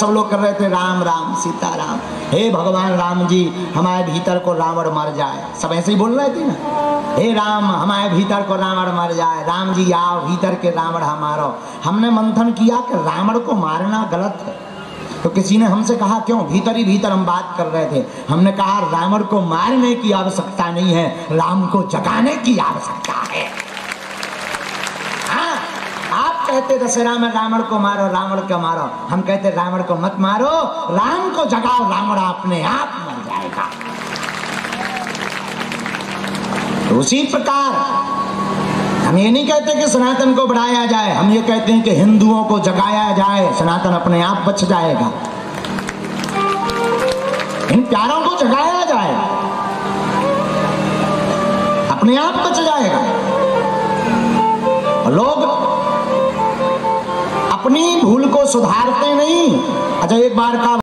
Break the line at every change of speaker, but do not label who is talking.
सब लोग कर रहे थे राम राम सीता राम हे भगवान राम जी, हमारे भीतर को रावण मर जाए। सब ऐसे ही बोल रहे थे ना? हे राम, हमारे भीतर को रावण मर जाए। राम जी, आओ, भीतर के रावण हमारो हमने मंथन किया कि रावण को मारना गलत है। तो किसी ने हमसे कहा, क्यों? भीतर ही भीतर हम बात कर रहे थे। हमने कहा, रावण को मारने की आवश्यकता नहीं है। राम को जगाने की आवश्यकता है। कहते दशहरा में रावण को मारो, रावण को मारो। हम कहते रावण को मत मारो, राम को जगाओ, रावण अपने आप मर जाएगा। तो उसी प्रकार, हम ये नहीं कहते कि सनातन को बढ़ाया जाए, हम ये कहते हैं कि हिंदुओं को जगाया जाए, सनातन अपने आप बच जाएगा। इन प्यारों को जगाया जाए, अपने आप बच जाएगा। लोग अपनी भूल को सुधारते नहीं। अच्छा एक बार का